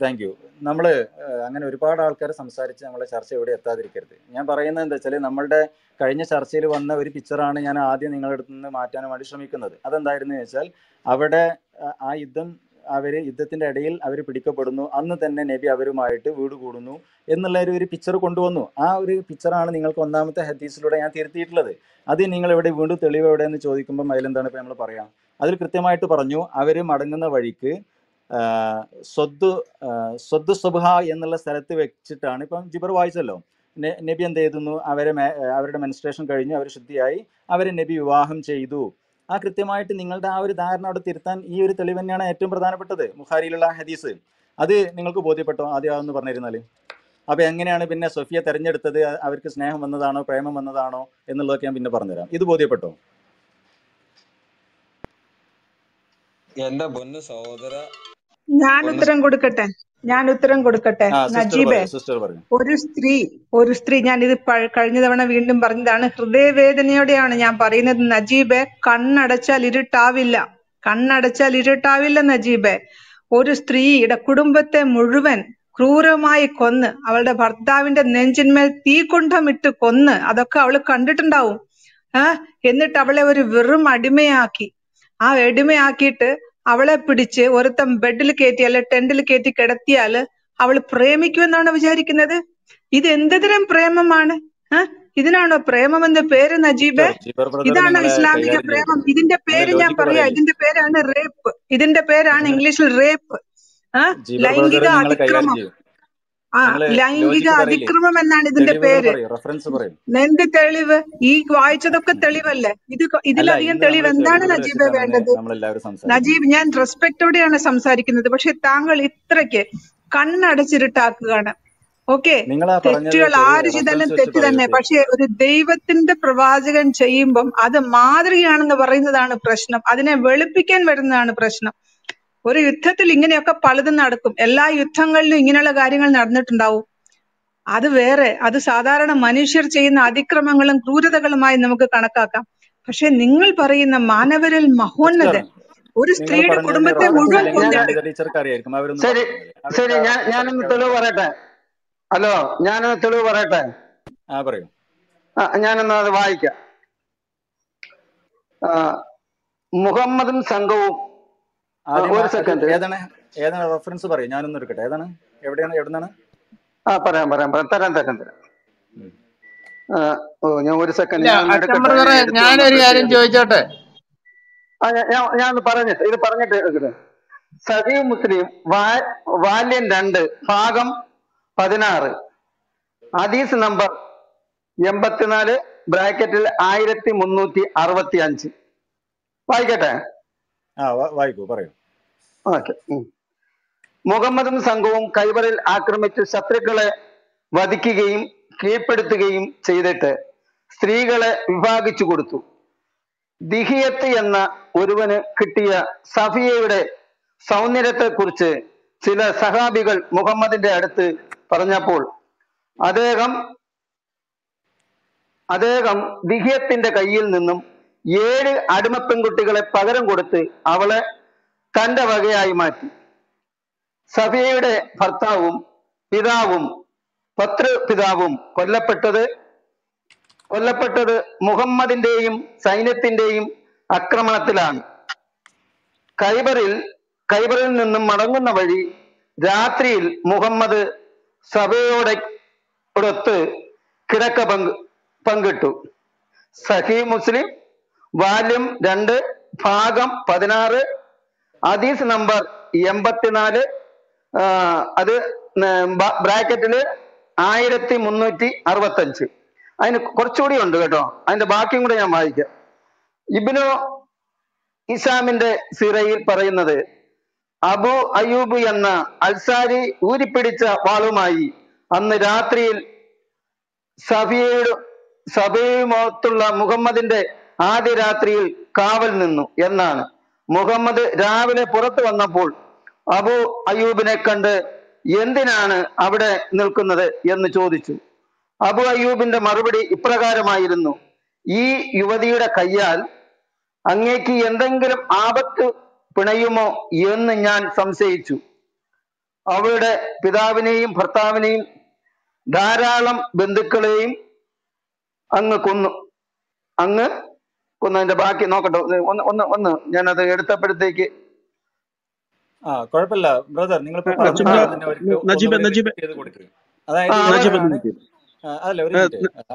Thank you നമ്മൾ അങ്ങനെ ഒരുപാട് ആൾക്കാർ സംസാരിച്ച് നമ്മളെ ചർച്ച ഇവിടെ എത്താതിരിക്കരുത്. ഞാൻ പറയുന്നത് എന്താ വെച്ചാൽ നമ്മളുടെ കഴിഞ്ഞ ചർച്ചയിൽ വന്ന ഒരു പിക്ചറാണ് ഞാൻ ആദ്യം നിങ്ങളുടെ അടുത്ത് നിന്ന് മാറ്റാൻ വേണ്ടി ശ്രമിക്കുന്നത്. അതെന്തായിരുന്നു വെച്ചാൽ അവിടെ ആ, യുദ്ധം അവർ യുദ്ധത്തിന്റെ ഇടയിൽ അവർ പിടിക്കപ്പെടുന്നു. അന്ന് തന്നെ നബി അവരുമായിട്ട് വീട് കൂടുന്നു എന്നുള്ള ഒരു പിക്ചർ കൊണ്ടുവന്നു. ആ ഒരു പിക്ചറാണ് നിങ്ങൾക്ക് ഒന്നാമത്തെ ഹദീസിലൂടെ ഞാൻ തിരുത്തിയിട്ടുള്ളത്. അത് നിങ്ങൾ ഇവിടെ വീണ്ടും തെളിവ് എവിടെയെന്ന് ചോദിക്കുമ്പോൾ അതിലെന്താണ് ഇപ്പം നമ്മൾ പറയാം? അതിൽ കൃത്യമായിട്ട് പറഞ്ഞു അവർ മടങ്ങുന്ന വഴിക്ക് സ്വദ് സ്വത്ത് സുബഹ എന്നുള്ള സ്ഥലത്ത് വെച്ചിട്ടാണ് ഇപ്പം ജിബർ വായിച്ചല്ലോ. നബി എന്ത് ചെയ്തുന്നു? അവരെ അവരുടെ മെൻസ്ട്രേഷൻ കഴിഞ്ഞു അവർ ശുദ്ധിയായി. അവരെ നബി വിവാഹം ചെയ്തു. ആ കൃത്യമായിട്ട് നിങ്ങളുടെ ആ ഒരു ധാരണ അവിടെ തിരുത്താൻ ഈ ഒരു തെളിവ് തന്നെയാണ് ഏറ്റവും പ്രധാനപ്പെട്ടത്. മുഖാരിയിലുള്ള ഹദീസ്. അത് നിങ്ങൾക്ക് ബോധ്യപ്പെട്ടോ ആദ്യം അതൊന്ന് പറഞ്ഞിരുന്നാൽ അപ്പൊ എങ്ങനെയാണ് പിന്നെ സൊഫിയ തെരഞ്ഞെടുത്തത്? അവർക്ക് സ്നേഹം വന്നതാണോ? പ്രേമം വന്നതാണോ? എന്നുള്ളതൊക്കെ ഞാൻ പിന്നെ പറഞ്ഞുതരാം. ഇത് ബോധ്യപ്പെട്ടോ? എന്റെ പൊന്ന് സഹോദര ഞാൻ ഉത്തരം കൊടുക്കട്ടെ? ഞാൻ ഉത്തരം കൊടുക്കട്ടെ നജീബെ? ഒരു സ്ത്രീ ഒരു സ്ത്രീ ഞാൻ ഇത് കഴിഞ്ഞ തവണ വീണ്ടും പറഞ്ഞതാണ്. ഹൃദയവേദനയോടെയാണ് ഞാൻ പറയുന്നത് നജീബെ കണ്ണടച്ചാൽ ഇരുട്ടാവില്ല. കണ്ണടച്ചാൽ ഇരുട്ടാവില്ല നജീബെ. ഒരു സ്ത്രീയുടെ കുടുംബത്തെ മുഴുവൻ ക്രൂരമായി കൊന്ന് അവളുടെ ഭർത്താവിന്റെ നെഞ്ചിന്മേൽ തീകുണ്ഠമിട്ട് കൊന്ന് അതൊക്കെ അവൾ കണ്ടിട്ടുണ്ടാവും. ആ എന്നിട്ട് അവളെ ഒരു വെറും അടിമയാക്കി. ആ അടിമയാക്കിയിട്ട് അവളെ പിടിച്ച് ഒരുത്തൻ ബെഡിൽ കയറ്റി അല്ലെ ടെന്റിൽ കയറ്റി കിടത്തിയാൽ അവൾ പ്രേമിക്കുമെന്നാണ് വിചാരിക്കുന്നത്? ഇത് എന്ത് തരം പ്രേമമാണ് ഇതിനാണോ പ്രേമം എന്ന പേര് നജീബ്? ഇതാണ് ഇസ്ലാമിക പ്രേമം? ഇതിന്റെ പേര് ഞാൻ പറയാ. ഇതിന്റെ പേരാണ് റേപ്പ്. ഇതിന്റെ പേരാണ് ഇംഗ്ലീഷിൽ റേപ്പ്. ലൈംഗിക അതിക്രമം. ലൈംഗിക അതിക്രമം എന്നാണ് ഇതിന്റെ പേര്. എന്ത് തെളിവ്? ഈ വായിച്ചതൊക്കെ തെളിവല്ലേ? ഇത് ഇതിലധികം തെളിവ് എന്താണ് നജീബ് വേണ്ടത്? നജീബ് ഞാൻ റെസ്പെക്ടോടെയാണ് സംസാരിക്കുന്നത്. പക്ഷെ താങ്കൾ ഇത്രയ്ക്ക് കണ്ണടച്ചിരുട്ടാക്കുകയാണ്. ഓക്കെ? തെറ്റുകൾ ആര് ചെയ്താലും തെറ്റ് തന്നെ. പക്ഷെ ഒരു ദൈവത്തിന്റെ പ്രവാചകൻ ചെയ്യുമ്പം അത് മാതൃകയാണെന്ന് പറയുന്നതാണ് പ്രശ്നം. അതിനെ വെളുപ്പിക്കാൻ വരുന്നതാണ് പ്രശ്നം. ഒരു യുദ്ധത്തിൽ ഇങ്ങനെയൊക്കെ പലതും നടക്കും. എല്ലാ യുദ്ധങ്ങളിലും ഇങ്ങനെയുള്ള കാര്യങ്ങൾ നടന്നിട്ടുണ്ടാവും. അത് വേറെ. അത് സാധാരണ മനുഷ്യർ ചെയ്യുന്ന അതിക്രമങ്ങളും ക്രൂരതകളുമായി നമുക്ക് കണക്കാക്കാം. പക്ഷെ നിങ്ങൾ പറയുന്ന മാനവരിൽ മഹോന്നത മഹോന്നതൻ ഒരു സ്ത്രീയുടെ കുടുംബത്തെ മുഴുവൻ ഞാൻ ശരി ശരി ഞാനൊന്ന് തെളിവ് പറയട്ടെ? ഹലോ ഞാനൊന്ന് തെളിവ് പറയട്ടെ? ആ പറയൂ. ഞാനൊന്ന് അത് വായിക്കാം. ആ, മുഹമ്മദും സംഘവും ഒരു സെക്കൻഡ് ഏതാണ്? ഏതാണ് റെഫറൻസ് പറയും. ഞാനൊന്ന് എടുക്കട്ടെ. ഏതാണ്? എവിടെയാണ്? എവിടുന്നാണ്? ആ പറയാം പറയാം പറയാം. തരാം തരാം തരാം. ഓ ഞാൻ ഒരു സെക്കൻഡ് ഞാനൊരു കാര്യം ചോദിച്ചോട്ടെ? ഞാൻ പറഞ്ഞിട്ട് ഇത് പറഞ്ഞിട്ട് എടുക്കട്ടെ. സഹീഹ് മുസ്ലിം വാല്യം രണ്ട് ഭാഗം പതിനാറ്. ഹദീസ് നമ്പർ എൺപത്തിനാല് ബ്രാക്കറ്റിൽ ആയിരത്തി മുന്നൂറ്റി അറുപത്തി അഞ്ച് വായിക്കട്ടെ? ആ വായിക്കൂ പറയൂ. മുഹമ്മദും സംഘവും കൈബറിൽ ആക്രമിച്ച് ശത്രുക്കളെ വധിക്കുകയും കീഴ്പ്പെടുത്തുകയും ചെയ്തിട്ട് സ്ത്രീകളെ വിഭാഗിച്ചു കൊടുത്തു. ദിഹിയത്ത് എന്ന ഒരുവന് കിട്ടിയ സഫിയയുടെ സൗന്ദര്യത്തെക്കുറിച്ച് ചില സഹാബികൾ മുഹമ്മദിന്റെ അടുത്ത് പറഞ്ഞപ്പോൾ അദ്ദേഹം അദ്ദേഹം ദിഹിയത്തിന്റെ കയ്യിൽ നിന്നും ഏഴ് അടിമപ്പെൺകുട്ടികളെ പകരം കൊടുത്ത് അവളെ തന്റെ വകയായി മാറ്റി. സഫിയയുടെ ഭർത്താവും പിതാവും പത്ര പിതാവും കൊല്ലപ്പെട്ടത് കൊല്ലപ്പെട്ടത് മുഹമ്മദിന്റെയും സൈന്യത്തിന്റെയും ആക്രമണത്തിലാണ്. കൈബറിൽ കൈബറിൽ നിന്നും മടങ്ങുന്ന വഴി രാത്രിയിൽ മുഹമ്മദ് സഭയോടെ ഒടുത്ത് കിടക്ക പങ്ക് പങ്കിട്ടു. സഹി മുസ്ലിം വാല്യം രണ്ട് ഭാഗം പതിനാറ് ഹദീസ് നമ്പർ എൺപത്തിനാല് അത് ബ്രാക്കറ്റിൽ ആയിരത്തി മുന്നൂറ്റി അറുപത്തഞ്ച്. അതിന് കുറച്ചുകൂടി ഉണ്ട് കേട്ടോ. അതിന്റെ ബാക്കിയും കൂടെ ഞാൻ വായിക്കാം. ഇബിനു ഇസാമിന്റെ സിറയിൽ പറയുന്നത് അബു അയൂബ് എന്ന അൽസാരി ഊരിപ്പിടിച്ച വാളുമായി അന്ന് രാത്രിയിൽ സഫിയയുടെ സഭയുമൊത്തുള്ള മുഹമ്മദിന്റെ ആദ്യ രാത്രിയിൽ കാവൽ നിന്നു എന്നാണ്. മുഹമ്മദ് രാവിലെ പുറത്തു വന്നപ്പോൾ അബു അയ്യൂബിനെ കണ്ട് എന്തിനാണ് അവിടെ നിൽക്കുന്നത് എന്ന് ചോദിച്ചു. അബു അയ്യൂബിന്റെ മറുപടി ഇപ്രകാരമായിരുന്നു. ഈ യുവതിയുടെ കയ്യാൽ അങ്ങേക്ക് എന്തെങ്കിലും ആപത്ത് പിണയുമോ എന്ന് ഞാൻ സംശയിച്ചു. അവളുടെ പിതാവിനെയും ഭർത്താവിനെയും ധാരാളം ബന്ധുക്കളെയും അങ്ങ് കൊന്നു. അങ്ങ് കൊന്നതിന്റെ ബാക്കി നോക്കട്ടെ. ഒന്ന് ഒന്ന് ഒന്ന്. ഞാനത് എടുത്തപ്പോഴത്തേക്ക് ആ കുഴപ്പമില്ല. ബ്രദർ നിങ്ങൾ അതായത് അതല്ല ഒരു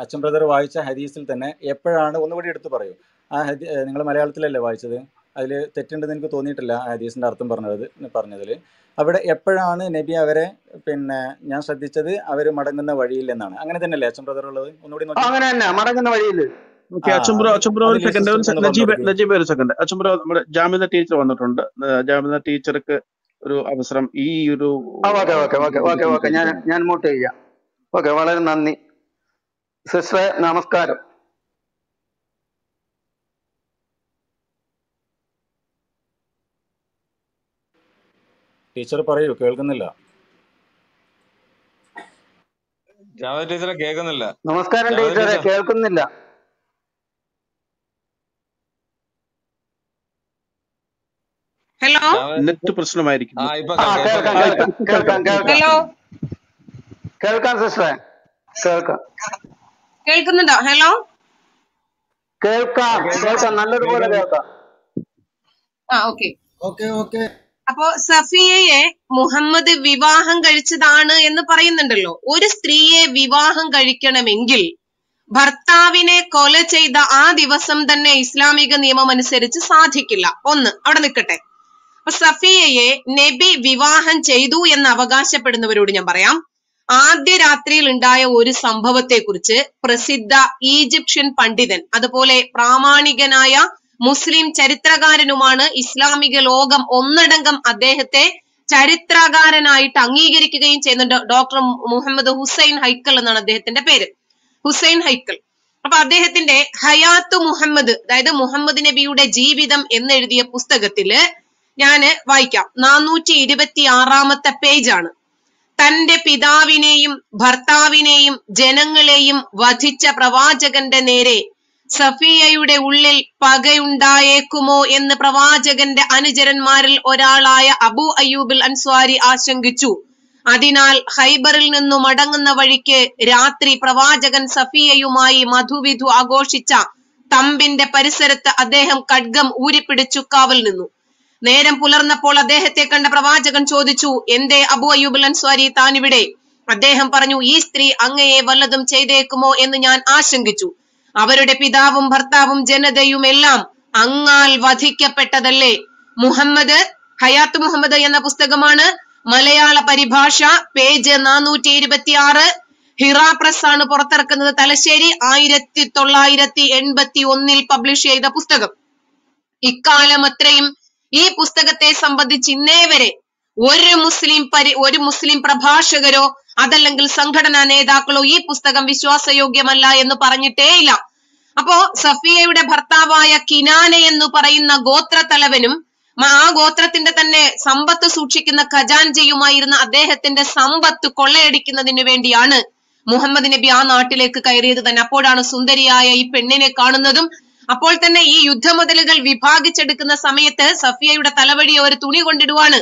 അച്ഛൻ ബ്രദർ വായിച്ച ഹദീസിൽ തന്നെ എപ്പോഴാണ് ഒന്നുകൂടി എടുത്തു പറയൂ. ആ ഹദി നിങ്ങൾ മലയാളത്തിലല്ലേ വായിച്ചത്? അതിൽ തെറ്റുണ്ടെന്ന് എനിക്ക് തോന്നിയിട്ടില്ല ആ ഹദീസിന്റെ അർത്ഥം പറഞ്ഞത് പറഞ്ഞതിൽ അവിടെ എപ്പോഴാണ് നബി അവരെ പിന്നെ ഞാൻ ശ്രദ്ധിച്ചത്? അവർ മടങ്ങുന്ന വഴിയിൽ എന്നാണ് അങ്ങനെ തന്നെയല്ലേ അച്ഛൻ ബ്രദർ ഉള്ളത്? ഒന്നുകൂടി അങ്ങനെ തന്നെ. മടങ്ങുന്ന വഴിയിൽ ഓക്കെ അച്ഛൻപുര അച്ഛൻപുര ബ്രോ അത് ബ്രോ ഒരു സെക്കൻഡ് ഒരു നജീബ് നജീബ് ഒരു സെക്കൻഡ് അച്ഛൻപുര ബ്രോ നമ്മുടെ ജാമിദ ടീച്ചർ വന്നിട്ടുണ്ട്. ജാമ്യത ജാമിദ ടീച്ചർക്ക് ഒരു അവസരം ഈ ഒരു okay okay okay okay okay. ഞാൻ ഞാൻ മോട്ട് ചെയ്യാം. ഓക്കെ വളരെ നന്ദി. സിസ്റ്ററെ നമസ്കാരം. ടീച്ചർ പറയൂ കേൾക്കുന്നില്ല. ടീച്ചറെ കേൾക്കുന്നില്ല. നമസ്കാരം ടീച്ചറെ കേൾക്കുന്നില്ല ഹലോ ജാവേദ് നെറ്റ് ആ പ്രശ്നമായിരിക്കുന്നു ഇപ്പൊ ആ കേൾക്കാം ഇപ്പൊ കേൾക്കാം കേൾക്കാം കേൾക്കാം കേൾക്കാം പ്രശ്നമായിരിക്കും ഹലോ? കേൾക്കാം സിസ്റ്ററെ. കേൾക്കാം. കേൾക്കുന്നുണ്ടോ? ഹലോ? കേൾക്കാം നല്ലതുപോലെ കേൾക്കാം. കേൾക്കാം ആ ഓക്കെ. Okay okay. അപ്പോ സഫിയയെ മുഹമ്മദ് വിവാഹം കഴിച്ചതാണ് എന്ന് പറയുന്നുണ്ടല്ലോ. ഒരു സ്ത്രീയെ വിവാഹം കഴിക്കണമെങ്കിൽ ഭർത്താവിനെ കൊല ചെയ്ത ആ ദിവസം തന്നെ ഇസ്ലാമിക നിയമം അനുസരിച്ച് സാധിക്കില്ല. ഒന്ന് അവിടെ നിൽക്കട്ടെ. സഫിയയെ നബി വിവാഹം ചെയ്തു എന്ന് അവകാശപ്പെടുന്നവരോട് ഞാൻ പറയാം. ആദ്യ രാത്രിയിൽ ഉണ്ടായ ഒരു സംഭവത്തെ കുറിച്ച് പ്രസിദ്ധ ഈജിപ്ഷ്യൻ പണ്ഡിതൻ അതുപോലെ പ്രാമാണികനായ മുസ്ലിം ചരിത്രകാരനുമാണ് ഇസ്ലാമിക ലോകം ഒന്നടങ്കം അദ്ദേഹത്തെ ചരിത്രകാരനായിട്ട് അംഗീകരിക്കുകയും ചെയ്യുന്നുണ്ട്. ഡോക്ടർ മുഹമ്മദ് ഹുസൈൻ ഹൈക്കൽ എന്നാണ് അദ്ദേഹത്തിന്റെ പേര്. ഹുസൈൻ ഹൈക്കൽ അപ്പൊ അദ്ദേഹത്തിന്റെ ഹയാത്തു മുഹമ്മദ് അതായത് മുഹമ്മദ് നബിയുടെ ജീവിതം എന്നെഴുതിയ പുസ്തകത്തിൽ ഞാൻ വായിക്കാം. നാനൂറ്റി ഇരുപത്തി ആറാമത്തെ പേജാണ്. തന്റെ പിതാവിനെയും ഭർത്താവിനെയും ജനങ്ങളെയും വധിച്ച പ്രവാചകന്റെ നേരെ സഫിയയുടെ ഉള്ളിൽ പകയുണ്ടായേക്കുമോ എന്ന് പ്രവാചകന്റെ അനുചരന്മാരിൽ ഒരാളായ അബു അയ്യൂബിൽ അൻസ്വാരി ആശങ്കിച്ചു. അതിനാൽ ഹൈബറിൽ നിന്നു മടങ്ങുന്ന വഴിക്ക് രാത്രി പ്രവാചകൻ സഫിയയുമായി മധുവിധു ആഘോഷിച്ച തമ്പിന്റെ പരിസരത്ത് അദ്ദേഹം ഖഡ്ഗം ഊരിപ്പിടിച്ചു കാവൽ നിന്നു. നേരം പുലർന്നപ്പോൾ അദ്ദേഹത്തെ കണ്ട പ്രവാചകൻ ചോദിച്ചു എന്തേ അബു അയ്യൂബുൽ അൻസ്വാരി താനിവിടെ? അദ്ദേഹം പറഞ്ഞു ഈ സ്ത്രീ അങ്ങയെ വല്ലതും ചെയ്തേക്കുമോ എന്ന് ഞാൻ ആശങ്കിച്ചു. അവരുടെ പിതാവും ഭർത്താവും ജനതയും എല്ലാം അങ്ങാൽ വധിക്കപ്പെട്ടതല്ലേ? മുഹമ്മദ് ഹയാത്ത് മുഹമ്മദ് എന്ന പുസ്തകമാണ്. മലയാള പരിഭാഷ പേജ് നാനൂറ്റി ഇരുപത്തി ആറ് ഹിറ പ്രസ് ആണ് പുറത്തിറക്കുന്നത് തലശ്ശേരി ആയിരത്തി തൊള്ളായിരത്തി എൺപത്തി ഒന്നിൽ പബ്ലിഷ് ചെയ്ത പുസ്തകം. ഇക്കാലം അത്രയും പുസ്തകത്തെ സംബന്ധിച്ച് ഇന്നേ വരെ ഒരു മുസ്ലിം പരി ഒരു മുസ്ലിം പ്രഭാഷകരോ അതല്ലെങ്കിൽ സംഘടനാ നേതാക്കളോ ഈ പുസ്തകം വിശ്വാസയോഗ്യമല്ല എന്ന് പറഞ്ഞിട്ടേ ഇല്ല അപ്പോ സഫിയയുടെ ഭർത്താവായ കിനാന എന്ന് പറയുന്ന ഗോത്രത്തലവനും മ- ആ ഗോത്രത്തിന്റെ തന്നെ സമ്പത്ത് സൂക്ഷിക്കുന്ന ഖജാൻജിയുമായിരുന്ന അദ്ദേഹത്തിന്റെ സമ്പത്ത് കൊള്ളയടിക്കുന്നതിന് വേണ്ടിയാണ് മുഹമ്മദ് നബി ആ നാട്ടിലേക്ക് കയറിയത് തന്നെ. അപ്പോഴാണ് സുന്ദരിയായ ഈ പെണ്ണിനെ കാണുന്നതും അപ്പോൾ തന്നെ ഈ യുദ്ധമുതലുകൾ വിഭാഗിച്ചെടുക്കുന്ന സമയത്ത് സഫിയയുടെ തലവഴി ഒരു തുണി കൊണ്ടിടുവാണ്.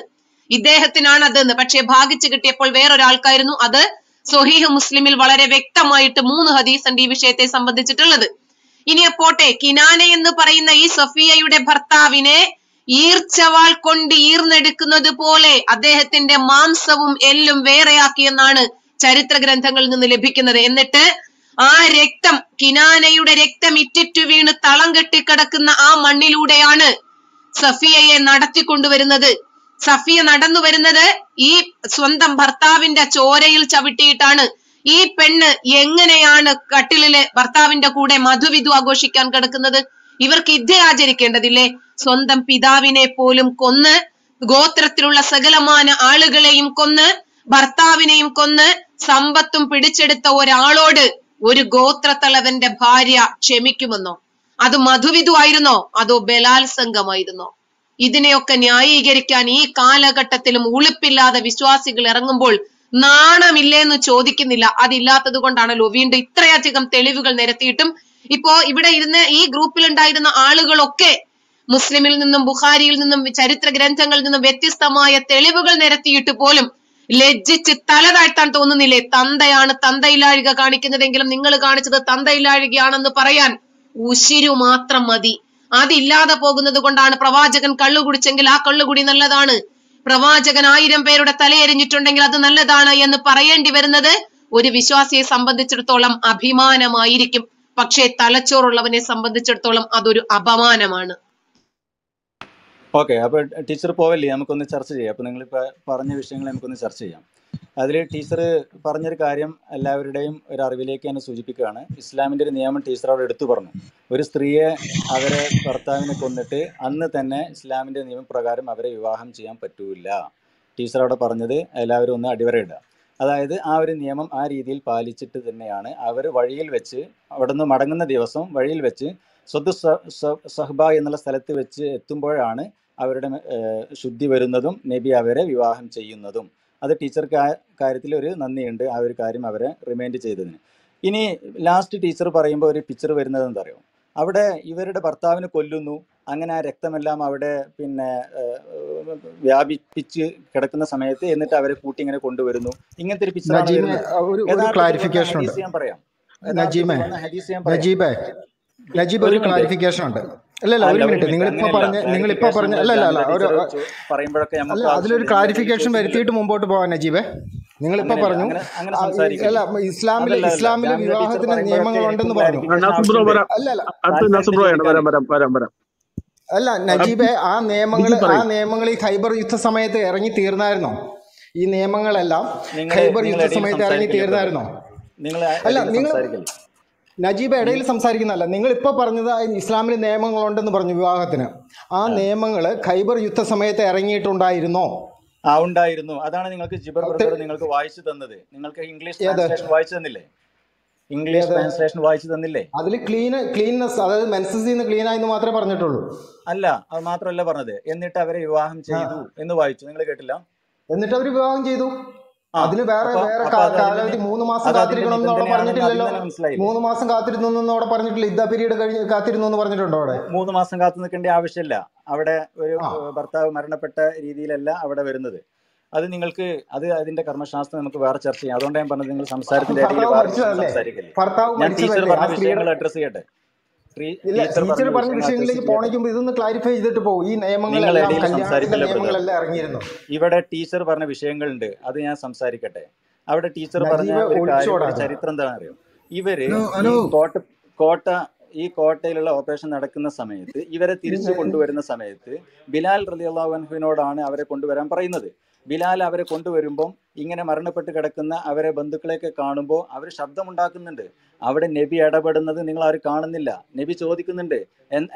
ഇദ്ദേഹത്തിനാണ് അതെന്ന് പക്ഷെ ഭാഗിച്ചു കിട്ടിയപ്പോൾ വേറൊരാൾക്കായിരുന്നു അത് സൊഹീഹ് മുസ്ലിമിൽ വളരെ വ്യക്തമായിട്ട് മൂന്ന് ഹദീസ് ഈ വിഷയത്തെ സംബന്ധിച്ചിട്ടുള്ളത്. ഇനി പോട്ടെ കിനാന എന്ന് പറയുന്ന ഈ സഫിയയുടെ ഭർത്താവിനെ ഈർച്ചവാൾ കൊണ്ട് ഈർന്നെടുക്കുന്നത് പോലെ അദ്ദേഹത്തിന്റെ മാംസവും എല്ലും വേറെയാക്കിയെന്നാണ് ചരിത്ര ഗ്രന്ഥങ്ങളിൽ നിന്ന് ലഭിക്കുന്നത്. എന്നിട്ട് ആ രക്തം കിനാനയുടെ രക്തം ഇറ്റിറ്റു വീണ് തളം കെട്ടിക്കിടക്കുന്ന ആ മണ്ണിലൂടെയാണ് സഫിയയെ നടത്തിക്കൊണ്ടുവരുന്നത്. സഫിയ നടന്നു വരുന്നത് ഈ സ്വന്തം ഭർത്താവിന്റെ ചോരയിൽ ചവിട്ടിയിട്ടാണ്. ഈ പെണ്ണ് എങ്ങനെയാണ് കട്ടിലിലെ ഭർത്താവിന്റെ കൂടെ മധുവിധു ആഘോഷിക്കാൻ കിടക്കുന്നത്? ഇവർക്ക് ഇദ്യ ആചരിക്കേണ്ടതില്ലേ? സ്വന്തം പിതാവിനെ പോലും കൊന്ന് ഗോത്രത്തിലുള്ള സകലമാന ആളുകളെയും കൊന്ന് ഭർത്താവിനെയും കൊന്ന് സമ്പത്തും പിടിച്ചെടുത്ത ഒരാളോട് ഒരു ഗോത്രത്തലവന്റെ ഭാര്യ ക്ഷമിക്കുമെന്നോ? അത് മധുവിധു ആയിരുന്നോ അതോ ബലാത്സംഗമായിരുന്നോ? ഇതിനെയൊക്കെ ന്യായീകരിക്കാൻ ഈ കാലഘട്ടത്തിലും ഉളുപ്പില്ലാതെ വിശ്വാസികൾ ഇറങ്ങുമ്പോൾ നാണമില്ലേന്ന് ചോദിക്കുന്നില്ല. അതില്ലാത്തത് കൊണ്ടാണല്ലോ വീണ്ടും ഇത്രയധികം തെളിവുകൾ നിരത്തിയിട്ടും ഇപ്പോ ഇവിടെ ഇരുന്ന് ഈ ഗ്രൂപ്പിൽ ഉണ്ടായിരുന്ന ആളുകളൊക്കെ മുസ്ലിമിൽ നിന്നും ബുഖാരിയിൽ നിന്നും ചരിത്ര ഗ്രന്ഥങ്ങളിൽ നിന്നും വ്യത്യസ്തമായ തെളിവുകൾ നിരത്തിയിട്ട് പോലും ലജ്ജിച്ച് തല താഴ്ത്താൻ തോന്നുന്നില്ലേ? തന്തയാണ് തന്തയില്ലാഴിക കാണിക്കുന്നതെങ്കിലും നിങ്ങൾ കാണിച്ചത് തന്തയില്ലാഴികയാണെന്ന് പറയാൻ ഉശിരു മാത്രം മതി. അതില്ലാതെ പോകുന്നത് കൊണ്ടാണ് പ്രവാചകൻ കള്ളു കുടിച്ചെങ്കിൽ ആ കള്ളുകുടി നല്ലതാണ്. പ്രവാചകൻ ആയിരം പേരുടെ തലയെരിഞ്ഞിട്ടുണ്ടെങ്കിൽ അത് നല്ലതാണ് എന്ന് പറയേണ്ടി വരുന്നത് ഒരു വിശ്വാസിയെ സംബന്ധിച്ചിടത്തോളം അഭിമാനമായിരിക്കും. പക്ഷേ തലച്ചോറുള്ളവനെ സംബന്ധിച്ചിടത്തോളം അതൊരു അപമാനമാണ്. ഓക്കെ അപ്പോൾ ടീച്ചർ പോവല്ലേ? നമുക്കൊന്ന് ചർച്ച ചെയ്യാം. അപ്പോൾ നിങ്ങളിപ്പോൾ പറഞ്ഞ വിഷയങ്ങൾ നമുക്കൊന്ന് ചർച്ച ചെയ്യാം. അതിൽ ടീച്ചർ പറഞ്ഞൊരു കാര്യം എല്ലാവരുടെയും ഒരു അറിവിലേക്ക് തന്നെ സൂചിപ്പിക്കുകയാണ്. ഇസ്ലാമിന്റെ ഒരു നിയമം ടീച്ചർ അവിടെ എടുത്തു പറഞ്ഞു. ഒരു സ്ത്രീയെ അവരെ ഭർത്താവിനെ കൊന്നിട്ട് അന്ന് തന്നെ ഇസ്ലാമിന്റെ നിയമപ്രകാരം അവരെ വിവാഹം ചെയ്യാൻ പറ്റൂല. ടീച്ചർ അവിടെ പറഞ്ഞത് എല്ലാവരും ഒന്ന് അടിവരയിടുക. അതായത് ആ ഒരു നിയമം ആ രീതിയിൽ പാലിച്ചിട്ട് തന്നെയാണ് അവർ വഴിയിൽ വെച്ച് അവിടെ നിന്ന് മടങ്ങുന്ന ദിവസം വഴിയിൽ വെച്ച് സ്വത്ത് സഹ്ബ എന്നുള്ള സ്ഥലത്ത് വെച്ച് എത്തുമ്പോഴാണ് അവരുടെ ശുദ്ധി വരുന്നതും നബി അവരെ വിവാഹം ചെയ്യുന്നതും. അത് ടീച്ചർ ആ കാര്യത്തിൽ ഒരു നന്ദിയുണ്ട് ആ ഒരു കാര്യം അവരെ റിമൈൻഡ് ചെയ്തതിന്. ഇനി ലാസ്റ്റ് ടീച്ചർ പറയുമ്പോൾ ഒരു പിക്ചർ വരുന്നത് എന്താ അറിയോ അവിടെ ഇവരുടെ ഭർത്താവിനെ കൊല്ലുന്നു. അങ്ങനെ ആ രക്തമെല്ലാം അവിടെ പിന്നെ വ്യാപിപ്പിച്ച് കിടക്കുന്ന സമയത്ത് എന്നിട്ട് അവരെ കൂട്ടി ഇങ്ങനെ കൊണ്ടുവരുന്നു. ഇങ്ങനത്തെ ഒരു പിക്ചർ ഹദീസ് ഞാൻ പറയാം. നജീബ് ഒരു ക്ലാരിഫിക്കേഷൻ ഉണ്ട്. ഒരു മിനിറ്റ്. മിനിറ്റ്. നിങ്ങളിപ്പോ അങ്ങനെയല്ല. പറഞ്ഞ നിങ്ങളിപ്പോ പറഞ്ഞ അല്ലല്ല അല്ല ഒരു പറയുമ്പോഴൊക്കെ അതിലൊരു ക്ലാരിഫിക്കേഷൻ വരുത്തിയിട്ട് മുമ്പോട്ട് പോകാൻ നജീബെ നിങ്ങളിപ്പോ പറഞ്ഞു. അല്ല ഇസ്ലാമിലെ ഇസ്ലാമിലെ വിവാഹത്തിന് നിയമങ്ങൾ നിയമങ്ങളുണ്ടെന്ന് പറഞ്ഞു. അല്ല നജീബെ ആ നിയമങ്ങൾ ആ നിയമങ്ങൾ ഈ ഖൈബർ യുദ്ധ സമയത്ത് ഇറങ്ങി തീർന്നായിരുന്നോ? ഈ നിയമങ്ങളെല്ലാം നിങ്ങൾ ഖൈബർ യുദ്ധ സമയത്ത് ഇറങ്ങി തീർന്നായിരുന്നോ? നിങ്ങൾ അല്ല നിങ്ങൾ നജീബ് ഇടയിൽ സംസാരിക്കുന്നതല്ല. നിങ്ങൾ ഇപ്പോൾ പറഞ്ഞത് ഇസ്ലാമിൽ നിയമങ്ങളുണ്ടെന്ന് പറഞ്ഞു വിവാഹത്തിന്. ആ നിയമങ്ങൾ ഖൈബർ യുദ്ധ സമയത്ത് ഇറങ്ങിയിട്ടുണ്ടായിരുന്നോ? ആ ഉണ്ടായിരുന്നു. അതാണ് നിങ്ങൾക്ക് ജിബർ ബ്രദർ നിങ്ങൾക്ക് വായിച്ചു തന്നത്. നിങ്ങൾക്ക് ഇംഗ്ലീഷ് ട്രാൻസ്ലേഷൻ വായിച്ചു തന്നില്ലേ? ഇംഗ്ലീഷ് ട്രാൻസ്ലേഷൻ വായിച്ചു തന്നില്ലേ? അതിൽ ക്ലീൻ ക്ലീൻനെസ് അതായത് മെൻസസ് ക്ലീൻ ആയെന്ന് മാത്രമേ പറഞ്ഞിട്ടുള്ളൂ. അല്ല അത് മാത്രമല്ല പറഞ്ഞത്. എന്നിട്ട് അവരെ വിവാഹം ചെയ്തു എന്ന് വായിച്ചു. നിങ്ങൾ കേട്ടില്ല? എന്നിട്ട് അവർ വിവാഹം ചെയ്തു. അതിന് വേറെ വേറെ കാലാവധി മൂന്ന് മാസം കാത്തിരിക്കണം എന്ന് അവിടെ പറഞ്ഞിട്ടില്ലല്ലോ. മൂന്ന് മാസം കാത്തിരുന്നു എന്ന് അവിടെ പറഞ്ഞിട്ടില്ല. ഇദ്ദ പീരീഡ് കഴിഞ്ഞ് കാത്തിരുന്നു എന്ന് പറഞ്ഞിട്ടുണ്ടോ അവിടെ? മൂന്ന് മാസം കാത്തു നിൽക്കേണ്ട ആവശ്യമില്ല. അവിടെ ഒരു ഭർത്താവ് മരണപ്പെട്ട രീതിയിലല്ല അവിടെ വരുന്നത്. അത് നിങ്ങൾക്ക് അത് അതിന്റെ കർമ്മശാസ്ത്രം നമുക്ക് വേറെ ചർച്ച ചെയ്യാം. അതുകൊണ്ട് ഞാൻ പറഞ്ഞത് നിങ്ങൾ സംസാരത്തിന്റെ ഇടയിൽ ഭർത്താവ് വേറെ വിഷയം മരിച്ചതല്ലേ ഞാൻ ടീച്ചർ പറഞ്ഞ വിഷയങ്ങൾ അഡ്രസ് ചെയ്യട്ടെ. ടീച്ചർ പറഞ്ഞ വിഷയങ്ങളിലേക്ക് ചെയ്യട്ടെ ഇതൊന്ന് ക്ലാരിഫൈ ചെയ്തിട്ട് പോകും. ഈ നിയമങ്ങളെല്ലാം ഇറങ്ങിയിരുന്നു. ഇവിടെ ടീച്ചർ പറഞ്ഞ വിഷയങ്ങളുണ്ട്. അത് ഞാൻ സംസാരിക്കട്ടെ. അവിടെ ടീച്ചർ പറഞ്ഞ ചരിത്രം എന്താണെന്ന് അറിയോ? ഇവർ കോട്ട കോട്ട ഈ കോട്ടയിലുള്ള ഓപ്പറേഷൻ നടക്കുന്ന സമയത്ത് ഇവരെ തിരിച്ചു കൊണ്ടുവരുന്ന സമയത്ത് ബിലാൽ റലിയുള്ളാഹുവിനോടാണ് അവരെ കൊണ്ടുവരാൻ പറയുന്നത്. ബിലാൽ അവരെ കൊണ്ടുവരുമ്പം ഇങ്ങനെ മരണപ്പെട്ട് കിടക്കുന്ന അവരെ ബന്ധുക്കളെയൊക്കെ കാണുമ്പോൾ അവർ ശബ്ദമുണ്ടാക്കുന്നുണ്ട്. അവിടെ നബി ഇടപെടുന്നത് നിങ്ങൾ ആരും കാണുന്നില്ല. നബി ചോദിക്കുന്നുണ്ട്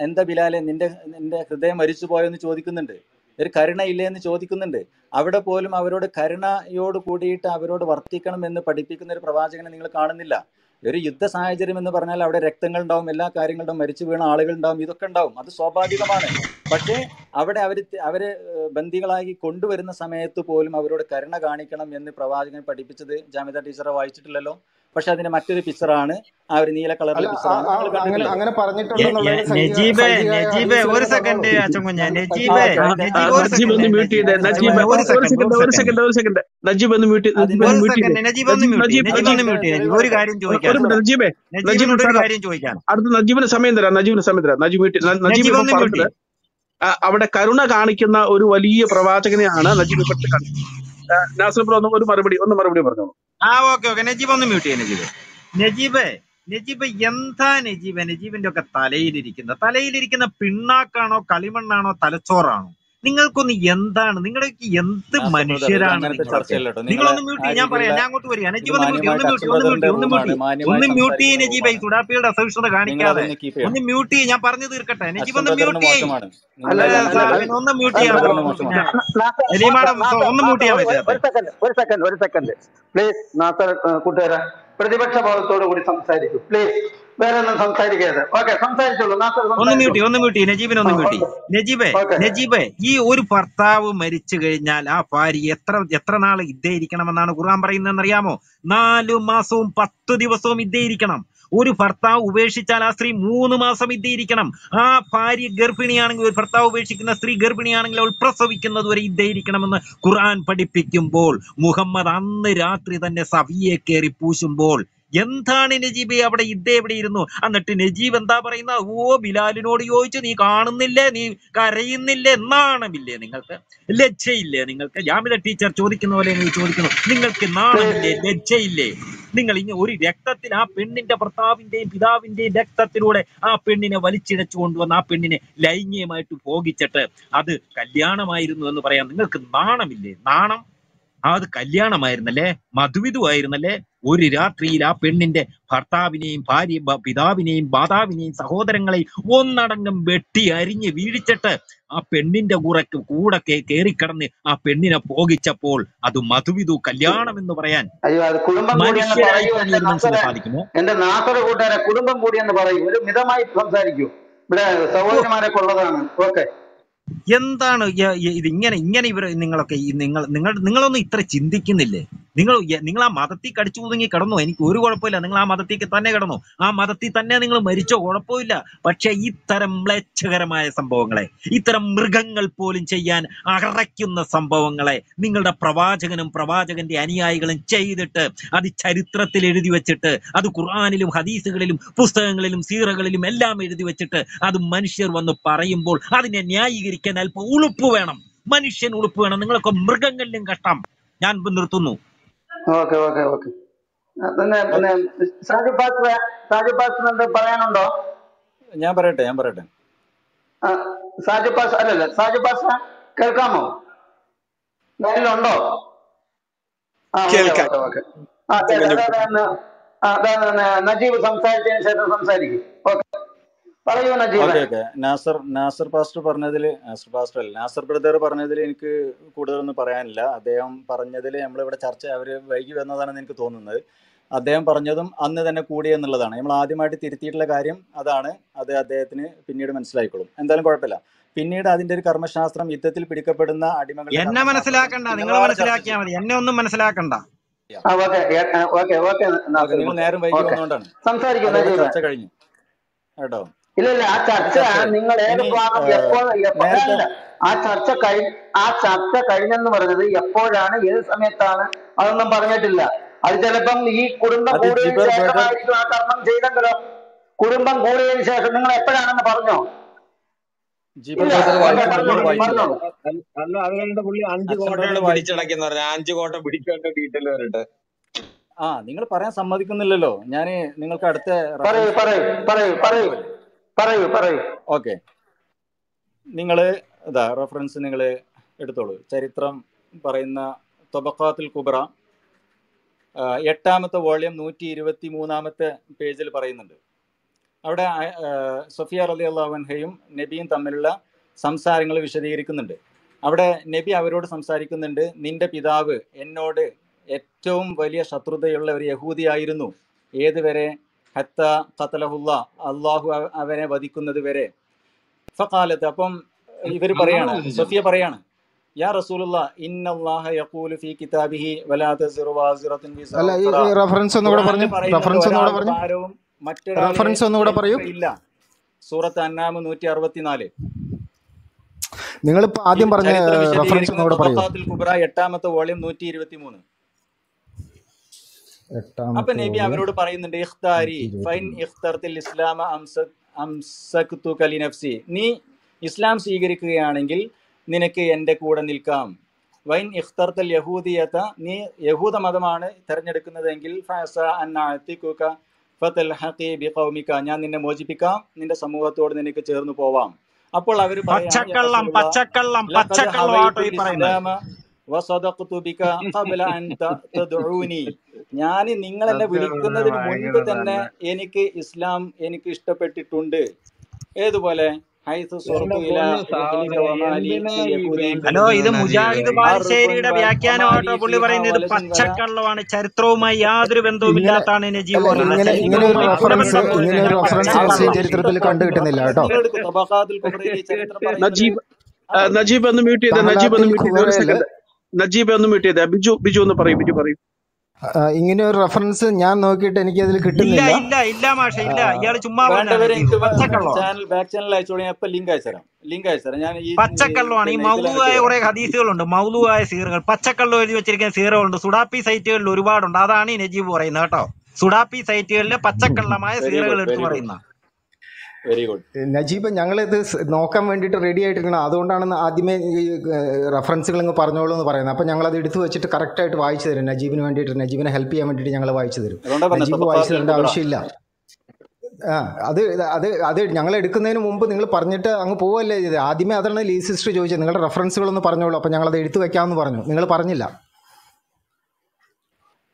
എന്താ ബിലാലെ നിന്റെ നിന്റെ ഹൃദയം മരിച്ചു പോയെന്ന് ചോദിക്കുന്നുണ്ട്. ഒരു കരുണയില്ലേ എന്ന് ചോദിക്കുന്നുണ്ട്. അവിടെ പോലും അവരോട് കരുണയോട് കൂടിയിട്ട് അവരോട് വർത്തിക്കണം എന്ന് പഠിപ്പിക്കുന്ന ഒരു പ്രവാചകനെ നിങ്ങൾ കാണുന്നില്ല. ഒരു യുദ്ധ സാഹചര്യം എന്ന് പറഞ്ഞാൽ അവിടെ രക്തങ്ങൾ ഉണ്ടാവും എല്ലാ കാര്യങ്ങളുണ്ടാവും മരിച്ചു വീണ ആളുകൾ ഉണ്ടാവും ഇതൊക്കെ ഉണ്ടാവും. അത് സ്വാഭാവികമാണ്. പക്ഷേ അവിടെ അവർ അവരെ ബന്ദികളായി കൊണ്ടുവരുന്ന സമയത്ത് പോലും അവരോട് കരുണ കാണിക്കണം എന്ന് പ്രവാചകൻ പഠിപ്പിച്ചത് ജാമിത ടീച്ചറെ വായിച്ചിട്ടില്ലല്ലോ. പക്ഷെ അതിന്റെ മറ്റൊരു പിക്ചറാണ്. ആ ഒരു നീല കളറിലെ അങ്ങനെ നജീബെ ഒരു സെക്കൻഡ് ഒരു കാര്യം അടുത്ത നജീബിന് സമയം തരാം നജീബിന് സമയം തരാം. നജീബ് നജീബ് അവിടെ കരുണ കാണിക്കുന്ന ഒരു വലിയ പ്രവാചകനെയാണ് നജീബ് ഇപ്പോഴത്തെ കാണിക്കുന്നത് ആ, ഒന്ന് ഒരു മറുപടി ഒന്ന് മറുപടി പറഞ്ഞോളൂ. ആ ഓക്കെ ഓക്കെ. നജീബ് ഒന്ന് മ്യൂട്ട് ചെയ്യാം നജീബ്. നജീബ് നജീബ് എന്താ നജീബ്? നജീബിന്റെ ഒക്കെ തലയിലിരിക്കുന്ന തലയിലിരിക്കുന്ന പിണ്ണാക്കാണോ കളിമണ്ണാണോ തലച്ചോറാണോ? നിങ്ങൾക്കൊന്ന് എന്താണ്? നിങ്ങളൊക്കെ എന്ത് മനുഷ്യരാണ് നിങ്ങളൊന്ന് മ്യൂട്ട് ഞാൻ പറയാം. ഞാൻ അങ്ങോട്ട് വരിക. നജീബ് ഒന്ന് മ്യൂട്ട് ഒന്ന് മ്യൂട്ട് ഒന്ന് മ്യൂട്ട് ഒന്ന് മ്യൂട്ട് ചെയ്യും നജീബ് ഈ സുഡാപ്പിയുടെ അസഹിഷ്ണുത കാണിക്കാതെ ഒന്ന് മ്യൂട്ട് ചെയ്യും. ഞാൻ പറഞ്ഞു തീർക്കട്ടെ. നജീബ് ഒന്ന് മ്യൂട്ട് ചെയ്യും. ഒന്ന് മ്യൂട്ട് ചെയ്യാൻ ഒന്ന് മ്യൂട്ട് ചെയ്യാൻ ഒരു ഒരു സെക്കൻഡ് ഒരു സെക്കൻഡ് ഒരു സെക്കൻഡ്. പ്ലീസ് നാസർ കൂട്ടുകാരാ പ്രതിപക്ഷ ഭാഗത്തോടു കൂടി സംസാരിക്കൂ. പ്ലീസ്. വേറെ ഒന്നും സംസാരിക്കരുത്. ഓക്കെ സംസാരിച്ചോളൂ. നാസർ ഒന്ന് മ്യൂട്ട് സംസാരിച്ചോളൂ ചെയ്യും ഒന്ന് മ്യൂട്ട് ചെയ്യും നജീബിനെ ഒന്ന് ആ മ്യൂട്ട് ഓക്കെ ചെയ്യും നജീബെ ഓക്കെ നജീബെ ഈ ഒരു ഭർത്താവ് മരിച്ചു കഴിഞ്ഞാൽ ആ ഭാര്യ എത്ര എത്ര നാൾ ഇദ്ദേ ഇരിക്കണമെന്നാണ് ഖുർആൻ പറയുന്നതെന്ന് അറിയാമോ നാലു മാസവും പത്തു ദിവസവും ഇദ്ദേ ഇരിക്കണം ഒരു ഭർത്താവ് ഉപേക്ഷിച്ചാൽ ആ സ്ത്രീ മൂന്ന് മാസം ഇരിക്കണം ആ ഭാര്യ ഗർഭിണിയാണെങ്കിൽ ഒരു ഭർത്താവ് ഉപേക്ഷിക്കുന്ന സ്ത്രീ ഗർഭിണിയാണെങ്കിൽ അവൾ പ്രസവിക്കുന്നത് വരെ ഇരിക്കണമെന്ന് ഖുർആൻ പഠിപ്പിക്കുമ്പോൾ മുഹമ്മദ് അന്ന് രാത്രി തന്നെ സവിയെ കയറി പൂശുമ്പോൾ എന്താണ് നജീബ് അവിടെ ഇദ്ദേ എവിടെ ഇരുന്നു? എന്നിട്ട് നജീബ് എന്താ പറയുന്ന? ഓ ബിലാലിനോട് ചോദിച്ചു നീ കാണുന്നില്ലേ? നീ കരയുന്നില്ലേ? നാണമില്ലേ നിങ്ങൾക്ക്? ലജ്ജയില്ലേ നിങ്ങൾക്ക്? ജാമിത ടീച്ചർ ചോദിക്കുന്ന പോലെ നീ ചോദിക്കുന്നു. നിങ്ങൾക്ക് നാണമില്ലേ? ലജ്ജയില്ലേ? നിങ്ങൾ ഇനി ഒരു രക്തത്തിൽ ആ പെണ്ണിന്റെ ഭർത്താവിന്റെയും പിതാവിന്റെയും രക്തത്തിലൂടെ ആ പെണ്ണിനെ വലിച്ചിഴച്ചു കൊണ്ടുവന്ന് ആ പെണ്ണിനെ ലൈംഗികമായിട്ട് ഭോഗിച്ചിട്ട് അത് കല്യാണമായിരുന്നു എന്ന് പറയാൻ നിങ്ങൾക്ക് നാണമില്ലേ? നാണം? അത് കല്യാണമായിരുന്നല്ലേ? മധുവിധുവായിരുന്നല്ലേ ഒരു രാത്രിയിൽ ആ പെണ്ണിന്റെ ഭർത്താവിനെയും ഭാര്യ പിതാവിനെയും മാതാവിനെയും സഹോദരങ്ങളെയും ഒന്നടങ്കം വെട്ടി അരിഞ്ഞ് വീഴിച്ചിട്ട് ആ പെണ്ണിന്റെ കൂറക്ക് കൂടെ കേറിക്കടന്ന് ആ പെണ്ണിനെ പോകിച്ചപ്പോൾ അത് മധുവിധു കല്യാണം എന്ന് പറയാൻ സാധിക്കുമോ? എന്റെ നാസറ കൂട്ടുകാരെ കുടുംബം കൂടി എന്ന് പറയും. ഒരു മിതമായി സംസാരിക്കൂ. ഇവിടെ ഓ സഹോദരന്മാരൊക്കെ ഉള്ളതാണ്. ഓക്കെ. എന്താണ് ഇത് ഇങ്ങനെ ഇങ്ങനെ ഇവർ നിങ്ങളൊക്കെ നിങ്ങൾ നിങ്ങൾ നിങ്ങളൊന്നും ഇത്ര ചിന്തിക്കുന്നില്ലേ? നിങ്ങൾ നിങ്ങൾ ആ മതത്തിൽ കടിച്ചു ഒതുങ്ങി കിടന്നു? എനിക്ക് ഒരു കുഴപ്പമില്ല. നിങ്ങൾ ആ മതത്തിൽ തന്നെ കിടന്നു? ആ മതത്തിൽ തന്നെ നിങ്ങൾ മരിച്ചോ? കുഴപ്പമില്ല. പക്ഷെ ഇത്തരം മ്ലേച്ഛകരമായ സംഭവങ്ങളെ ഇത്തരം മൃഗങ്ങൾ പോലും ചെയ്യാൻ അറയ്ക്കുന്ന സംഭവങ്ങളെ നിങ്ങളുടെ പ്രവാചകനും പ്രവാചകന്റെ അനുയായികളും ചെയ്തിട്ട് അത് ചരിത്രത്തിൽ എഴുതി വെച്ചിട്ട് അത് ഖുർആാനിലും ഹദീസുകളിലും പുസ്തകങ്ങളിലും സീറകളിലും എല്ലാം എഴുതി വെച്ചിട്ട് അത് മനുഷ്യർ വന്ന് പറയുമ്പോൾ അതിനെ ന്യായീകരിക്കാൻ അല്പം ഉളുപ്പ് വേണം മനുഷ്യൻ ഉളുപ്പ് വേണം നിങ്ങളൊക്കെ മൃഗങ്ങളിലും കഷ്ടം ഞാൻ നിർത്തുന്നു ഓക്കെ ഓക്കെ ഓക്കെ പിന്നെ പിന്നെ സാജു പാസ്റ്റർ സാജു പാസ്റ്റർ എന്ത് പറയാനുണ്ടോ ഞാൻ പറയട്ടെ ഞാൻ പറയട്ടെ ആ, സാജു പാസ്റ്റർ അല്ലല്ല സാജു പാസ്റ്റർ കേൾക്കാമോ ലൈനിലുണ്ടോ കേൾക്കാം ഓക്കെ ആ കേൾക്കാം ബെന്നി അതെ, അതെ, ആ, അതെ, അതെ, നജീബ് സംസാരിച്ചതിന് ശേഷം സംസാരിക്കും ഓക്കെ നാസർ നാസർ പാസ്റ്റർ പറഞ്ഞതിൽ നാസർ പാസ്റ്റർ അല്ല നാസർ ബ്രദർ പറഞ്ഞതിൽ എനിക്ക് കൂടുതലൊന്നും പറയാനില്ല. അദ്ദേഹം പറഞ്ഞതിൽ നമ്മളിവിടെ ചർച്ച അവർ വൈകി വന്നതാണെന്ന് എനിക്ക് തോന്നുന്നത്. അദ്ദേഹം പറഞ്ഞതും അന്ന് തന്നെ കൂടി എന്നുള്ളതാണ്. നമ്മൾ ആദ്യമായിട്ട് തിരുത്തിയിട്ടുള്ള കാര്യം അതാണ്. അത് അദ്ദേഹത്തിന് പിന്നീട് മനസ്സിലായിക്കോളും. എന്തായാലും കുഴപ്പമില്ല. പിന്നീട് അതിന്റെ ഒരു കർമ്മശാസ്ത്രം യുദ്ധത്തിൽ പിടിക്കപ്പെടുന്ന അടിമകൾ എന്നെ മനസ്സിലാക്കണ്ട. നിങ്ങൾ മനസ്സിലാക്കിയാൽ മതി. എന്നെ ഒന്നും മനസ്സിലാക്കണ്ട. നിങ്ങൾ നേരം വൈകി വന്നുകൊണ്ടാണ് സംസാരിക്കുന്നത് ചർച്ച കഴിഞ്ഞു. കേട്ടോ. ഇല്ല ഇല്ല ആ ചർച്ച നിങ്ങൾ ഏത് ഭാഗം എപ്പോൾ എപ്പോഴാണ് ആ ചർച്ച കഴി ആ ചർച്ച കഴിഞ്ഞെന്ന് പറഞ്ഞത് എപ്പോഴാണ് ഏത് സമയത്താണ് അതൊന്നും പറഞ്ഞിട്ടില്ല. അത് ചിലപ്പം ഈ കുടുംബം കൂടിയതിനു ശേഷമായിരിക്കും ആ കർമ്മം ചെയ്തെങ്കിലോ? കുടുംബം കൂടിയതിനു ശേഷം നിങ്ങൾ എപ്പോഴാണെന്ന് പറഞ്ഞോ? അല്ല പുള്ളി അഞ്ച് കോട്ടകൾ അഞ്ച് കോട്ട ഡീറ്റെയിൽ വരട്ടെ. ആ നിങ്ങൾ പറയാൻ സമ്മതിക്കുന്നില്ലല്ലോ. ഞാൻ നിങ്ങൾക്ക് അടുത്ത പറയൂ റെഫറൻസ് പറയൂ പറയൂ പറയൂ. വായിക്കുമല്ലേ പറയൂ പറയൂ. ഓക്കെ. നിങ്ങൾ ഇതാ റെഫറൻസ് നിങ്ങൾ എടുത്തോളൂ. ചരിത്രം പറയുന്ന തൊബക്കാത്തുൽ കുബ്ര എട്ടാമത്തെ വോളിയം നൂറ്റി ഇരുപത്തി മൂന്നാമത്തെ പേജിൽ പറയുന്നുണ്ട്. അവിടെ സൊഫിയ റലി അള്ളാഹുൻഹയും നബിയും തമ്മിലുള്ള സംസാരങ്ങൾ വിശദീകരിക്കുന്നുണ്ട്. അവിടെ നബി അവരോട് സംസാരിക്കുന്നുണ്ട് നിന്റെ പിതാവ് എന്നോട് ഏറ്റവും വലിയ ശത്രുതയുള്ള ഒരു യഹൂദിയായിരുന്നു ഏതുവരെ ഹത്ത ഖത്തലഹുല്ല അള്ളാഹു അവ- അവനെ വധിക്കുന്നത് വരെ. ഫഖാലത്ത് അപ്പം ഇവർ പറയാണ് സഫിയ പറയാണ് യാ റസൂലുള്ള ഇന്നല്ലാഹ യഖൂലു ഫീ കിതാബിഹി വലാ തസിറു വാസിറത്തുൻ വിസ്റ അല്ല ഈ റഫറൻസ് ഒന്നുകൂടെ പറഞ്ഞു റഫറൻസ് ഒന്നുകൂടെ പറഞ്ഞു. മറ്റൊരാളിനെ റെഫറൻസ് ഒന്നുകൂടെ പറയൂ. ഇല്ല. സൂറത്ത് അന്നാമ് നൂറ്റി അറുപത്തിനാല് നിങ്ങളിപ്പോ ആദ്യം പറഞ്ഞ റഫറൻസ് ഒന്നുകൂടെ പറയൂ. കുബ്ര എട്ടാമത്തെ വോളിയം നൂറ്റി ഇരുപത്തി മൂന്ന് അപ്പൊ നബി അവരോട് പറയുന്നുണ്ട് ഇഖ്താരി ഫൈൻ ഇഖ്തർത്തിൽ ഇസ്ലാമ അംസ അംസക്തു കലി നഫ്സി. നീ ഇസ്ലാം സ്വീകരിക്കുകയാണെങ്കിൽ നിനക്ക് എന്റെ കൂടെ നിൽക്കാം. വൈൻ ഇഖ്തർത്തൽ യഹൂദിയത നീ യഹൂദ മതമാണ് തിരഞ്ഞെടുക്കുന്നതെങ്കിൽ ഞാൻ നിന്നെ മോചിപ്പിക്കാം നിന്റെ സമൂഹത്തോട് നിനക്ക് ചേർന്ന് പോവാം. അപ്പോൾ അവർ പച്ചക്കള്ളം പച്ചക്കള്ളം പച്ചക്കള്ളം ഞാൻ നിങ്ങൾ എന്നെ വിളിക്കുന്നതിന് മുൻപ് തന്നെ എനിക്ക് ഇസ്ലാം എനിക്ക് ഇഷ്ടപ്പെട്ടിട്ടുണ്ട്. ഏതുപോലെ? ഹലോ ഇത് മുജാഹിദ് ബാലശ്ശേരിയുടെ വ്യാഖ്യാനമാണോ പുള്ളി പറയുന്നത്. ഇത് പച്ചക്കള്ളമാണ്. ചരിത്രവുമായി യാതൊരു ബന്ധവും ഇങ്ങനെ ഇല്ലാത്താണ് നജീബ് ചരിത്രത്തിൽ കണ്ടു കിട്ടുന്നില്ല കേട്ടോ. നജീബ് നജീബ് ഒന്ന് മ്യൂട്ട് ചെയ്ത. നജീബ് ഒന്ന് മ്യൂട്ട് ചെയ്ത. ഒരു സെക്കൻഡ് നജീബ് ഒന്ന് മ്യൂട്ട് ചെയ്തേ. ബിജു ബിജു ഒന്ന് പറയും ബിജു പറയും. ഇങ്ങനെ ഒരു റെഫറൻസ് ഞാൻ നോക്കിയിട്ട് എനിക്ക് അതിൽ കിട്ടില്ല കിട്ടുന്നില്ല. ഇല്ല ഇല്ല മാഷ ഇല്ല. ഇയാൾ ചുമ്മാ ചാനൽ ബാക്ക് ചാനൽ അയച്ചോളി ഞാൻ ഇപ്പൊ ലിങ്ക് അയച്ചുതരാം ലിങ്ക് അയച്ചുതരാം ഞാൻ ഈ പച്ചക്കള്ളമാണ് ഈ മൗലുവായ അയച്ചു കുറെ ഹദീസുകളുണ്ട്. മൗലുവായ സീറുകൾ. പച്ചക്കള്ളം എഴുതി വെച്ചിരിക്കുന്ന സീറുകളുണ്ട്. സുഡാപ്പി സൈറ്റുകളിൽ ഒരുപാടുണ്ട്. അതാണ് ഈ നജീബ് പറയുന്നത് കേട്ടോ. സുഡാപ്പി സൈറ്റുകളിലെ പച്ചക്കള്ളമായ സീറുകൾ എടുത്തു പറയുന്ന. വെരി ഗുഡ് നജീബ് ഞങ്ങൾ ഇത് നോക്കാൻ വേണ്ടിയിട്ട് റെഡി ആയിട്ടിരിക്കണം അതുകൊണ്ടാണ് ആദ്യമേ ഈ റെഫറൻസുകൾ ഇങ്ങ് പറഞ്ഞോളൂ എന്ന് പറയുന്നത്. അപ്പം ഞങ്ങളത് എടുത്തു വെച്ചിട്ട് കറക്റ്റായിട്ട് വായിച്ചു തരും. നജീബിന് വേണ്ടിയിട്ട് നജീബിനെ ഹെൽപ്പ് ചെയ്യാൻ വേണ്ടിയിട്ട് ഞങ്ങൾ വായിച്ചു തരും. നജീബ് വായിച്ചു തരേണ്ട ആവശ്യമില്ല. ആ അത് അത് അത് ഞങ്ങൾ എടുക്കുന്നതിന് മുമ്പ് നിങ്ങൾ പറഞ്ഞിട്ട് അങ്ങ് പോവല്ലേ ചെയ്തത് ആദ്യമേ അതാണ് ലീ സിസ്റ്റർ ചോദിച്ചത്. നിങ്ങളുടെ റെഫറൻസുകളൊന്ന് പറഞ്ഞോളൂ. അപ്പം ഞങ്ങളത് എടുത്തു വെക്കാമെന്ന് പറഞ്ഞു. നിങ്ങൾ പറഞ്ഞില്ല.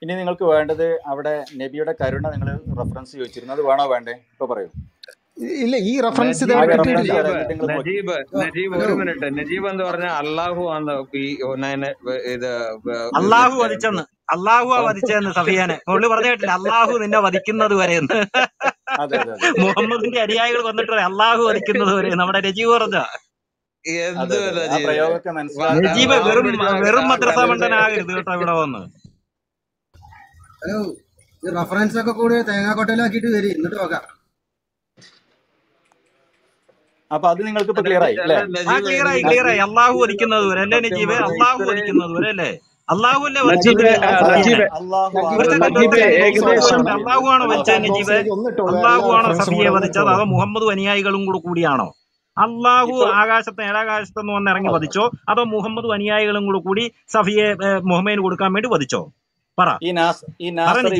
ഇനി നിങ്ങൾക്ക് വേണ്ടത് അവിടെ നബിയുടെ കരുണ നിങ്ങൾ റെഫറൻസ് ചോദിച്ചിരുന്നു അത് വേണോ വേണ്ടേ? ഇപ്പോൾ പറയൂ. ഇല്ല ഈ റെഫറൻസ് നജീബ് നജീബ് നജീബ് ഒരു മിനിറ്റ്. നജീബ് എന്ന് പറഞ്ഞാൽ അള്ളാഹു ആണ് ഇത് അള്ളാഹു വധിച്ചെന്ന്. അള്ളാഹു ആ വധിച്ചെന്ന് സഫിയാനെ. പുള്ളി പറഞ്ഞു കേട്ടില്ല അള്ളാഹു നിന്നെ വധിക്കുന്നത് വരെ എന്ന്. അതെ അതെ അതെ. മുഹമ്മദിന്റെ അനുയായികൾ വന്നിട്ട് അള്ളാഹു വധിക്കുന്നത് വരെ നമ്മുടെ നജീബ് പറഞ്ഞ നജീബ്? വെറും വെറും മദ്രസ മണ്ടനാകരുത് കേട്ടോ ഇവിടെ വന്ന്. ഹലോ ഈ റഫറൻസ് ഒക്കെ കൂടി തേങ്ങാക്കൊട്ടയിലാക്കിയിട്ട് വരി. എന്നിട്ട് നോക്കാം. അപ്പൊ അത് നിങ്ങൾക്ക് ഇപ്പൊ ക്ലിയർ ആയി അല്ലേ ആ ക്ലിയർ ആയി ക്ലിയർ ആയി. അള്ളാഹു ഒരിക്കുന്നത് വരെ അല്ലേ സത്യം നജീബ്? പറഞ്ഞ അള്ളാഹു ഒരിക്കുന്നത് വരെ അല്ലേ? അള്ളാഹു അല്ലേ അള്ളാഹു ആണ് നജീബ് അള്ളാഹു ആണോ. സഫിയെ വധിച്ചത് അതോ മുഹമ്മദ് അനുയായികളും കൂടെ കൂടിയാണോ? അള്ളാഹു ആകാശത്ത് ഏഴാകാശത്ത് വന്ന് ഇറങ്ങി വധിച്ചോ? അതോ മുഹമ്മദ് അനുയായികളും കൂടെ കൂടി സഫിയെ മുഹമ്മദിന് കൊടുക്കാൻ വേണ്ടി വധിച്ചോ? പറ. ഈ നാസർ ഈ നാസർ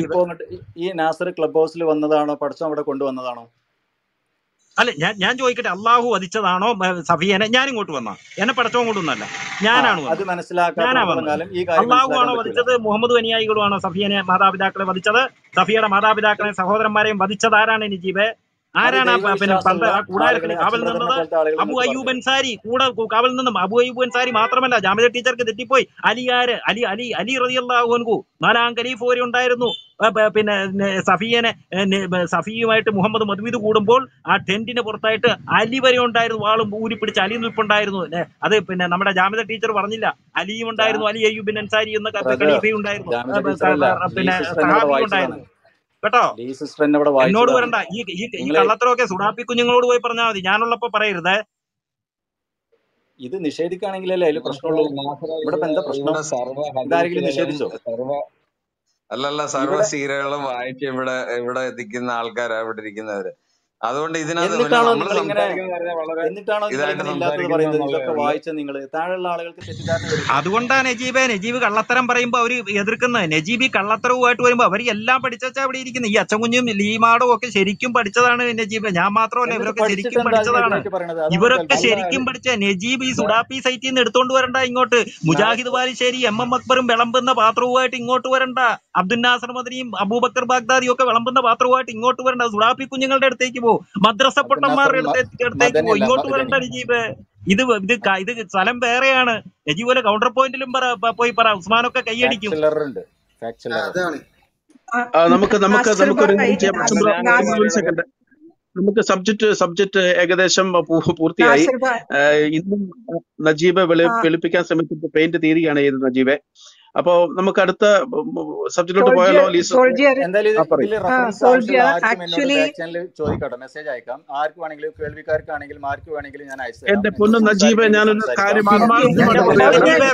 ഈ നാസർ ക്ലബ് ഹൗസിൽ വന്നതാണോ? പഠിച്ചോ അവിടെ കൊണ്ടുവന്നതാണോ? അല്ല ഞാൻ ഞാൻ ചോദിക്കട്ടെ അള്ളാഹു വധിച്ചതാണോ സഫിയനെ? ഞാൻ ഇങ്ങോട്ട് വന്നാ. എന്നെ പടച്ചോ കൊണ്ടൊന്നല്ല ഞാനാണ് ഞാനാ വന്നത്. അള്ളാഹു ആണോ വധിച്ചത്? മുഹമ്മദ് അനുയായികളുമാണോ സഫിയനെ മാതാപിതാക്കളെ വധിച്ചത്? സഫിയുടെ മാതാപിതാക്കളെയും സഹോദരന്മാരെയും വധിച്ചത് ആരാണ് നജീബ് ആരാണ് ആ പ- പിന്നെ പണ്ട് ആ കൂടാരത്തിൽ ആളുകൾ കാവൽ അച്ഛൻ നിന്നത് അബു അയ്യൂബ് അൻസാരി കൂടെ കാവൽ നിന്നും അബു അയ്യൂബ് അൻസാരി മാത്രമല്ല ജാമിദ ടീച്ചർക്ക് തെറ്റിപ്പോയി. അലിയാര് അലി അലി അലി റളിയല്ലാഹു നാലാം ഖലീഫ് വരെ ഉണ്ടായിരുന്നു. പിന്നെ സഫിയനെ സഫിയുമായിട്ട് മുഹമ്മദ് മദ്വീദ് കൂടുമ്പോൾ ആ ടെന്റിന് പുറത്തായിട്ട് അലി വരെ ഉണ്ടായിരുന്നു. വാളും ഊരി പിടിച്ച് അലി നിൽപ്പുണ്ടായിരുന്നു. അത് പിന്നെ നമ്മുടെ ജാമിദ ടീച്ചർ പറഞ്ഞില്ല. അലിയും ഉണ്ടായിരുന്നു. അലി അയ്യൂബിൻ അൻസാരി എന്ന ഖലീഫയും ഉണ്ടായിരുന്നു. പിന്നെ സഹാബിയും ഉണ്ടായിരുന്നു. കേട്ടോ? എന്നോട് വരണ്ട. ഈ ഈ കള്ളത്തരമൊക്കെ സുഡാപ്പി കുഞ്ഞുങ്ങളോട് പോയി പറഞ്ഞാൽ മതി. ഞാനുള്ളപ്പോ പറയരുത്. ഇത് നിഷേധിക്കുകയാണെങ്കിലല്ലേ അതിൽ പ്രശ്നമുള്ളൂ? ഇവിടെ ഇപ്പൊ എന്താ പ്രശ്നം? ഇവിടെ ഇതാരെങ്കിലും നിഷേധിച്ചോ? അല്ലല്ല സർവ സീരിയലുകളും സീരകളും വായിച്ച് ഇവിടെ ഇവിടെ എത്തിക്കുന്ന ആൾക്കാരാ ഇവിടെ ഇരിക്കുന്നവര്. അതുകൊണ്ട് ഇതിനകത്ത് പിന്നെ എന്നിട്ടാണോ നിങ്ങൾ ഇങ്ങനെ സംസാരിക്കുന്ന വളരെ എന്നിട്ടാണോ നിങ്ങൾ ഇതായിട്ട് ഇങ്ങനെ ഇല്ലാത്തത് പറയുന്നത്? എന്നുള്ളതേ വായിച്ച നിങ്ങൾ താഴെയുള്ള ആളുകൾക്ക് തെറ്റിദ്ധാരണ വരില്ലേ അതുകൊണ്ടാ നജീബെ നജീബ് കള്ളത്തരം പറയുമ്പോ അവർ എതിർക്കുന്നത്. നജീബ് ഈ കള്ളത്തരവുമായിട്ട് വരുമ്പോ അവർ എല്ലാം പഠിച്ചാ അവിടെ ഇരിക്കുന്നത് ഈ അച്ചൻകുഞ്ഞും ലീമാടും ഒക്കെ ശരിക്കും പഠിച്ചതാണ് നജീബ്. ഞാൻ മാത്രമല്ല ഇവരൊക്കെ ശരിക്കും പഠിച്ചതാണ്. ഇവരൊക്കെ ശരിക്കും പഠിച്ച നജീബ് ഈ സുഡാപ്പി സൈറ്റിൽ നിന്ന് എടുത്തോണ്ട് വരണ്ട ഇങ്ങോട്ട്. മുജാഹിദ് ബാലിശ്ശേരി എം എം അക്ബറും വിളമ്പുന്ന പാത്രവുമായിട്ട് ഇങ്ങോട്ട് വരണ്ട. അബ്ദുൽ നാസർ മദനിയും അബൂബക്കർ ബാഗ്ദാദിയും ഒക്കെ വിളമ്പുന്ന പാത്രവുമായിട്ട് ഇങ്ങോട്ട് വരണ്ട. സുഡാപ്പി കുഞ്ഞുങ്ങളുടെ അടുത്തേക്ക് പോ മദ്രസ പൊട്ടന്മാരുടെ അടുത്തേക്ക് ഇങ്ങോട്ട് വരണ്ട നജീബ്. ഇത് ഇത് ഇത് സ്ഥലം വേറെയാണ്. നജീബ് പോലെ കൗണ്ടർ പോയിന്റിലും പറ പോയി പറ. ഉസ്മാനൊക്കെ കൈയടിക്കും നമുക്ക് നമുക്ക് നമുക്കൊരു സെക്കൻഡ് നമുക്ക് സബ്ജക്ട് സബ്ജക്ട് ഏകദേശം പൂർത്തിയായി. ഇന്നും നജീബ് വെളി വെളുപ്പിക്കാൻ ശ്രമിച്ചിട്ട് പെയിന്റ് തീരുകയാണ് ചെയ്തത് നജീബെ. അപ്പോ നമുക്ക് അടുത്ത സബ്ജക്റ്റിലോട്ട് പോയാലോ ചോദിക്കട്ടെ മെസ്സേജ് അയക്കാം. ആർക്ക് വേണമെങ്കിലും കേൾവിക്കാർക്കാണെങ്കിലും ആർക്ക് വേണമെങ്കിലും ഞാൻ അയച്ചു എന്റെ പൊന്നു നജീബെ ഞാനൊരു കാര്യം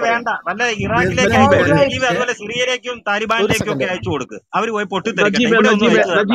വേണ്ട. വല്ല ഇറാഖിലേക്ക് അതുപോലെ സിറിയയിലേക്കും ഒരു താലിബാനിലേക്കും ഒക്കെ അയച്ചു കൊടുക്ക്. അവർ പോയി പൊട്ടിത്തെറിക്കട്ടെ.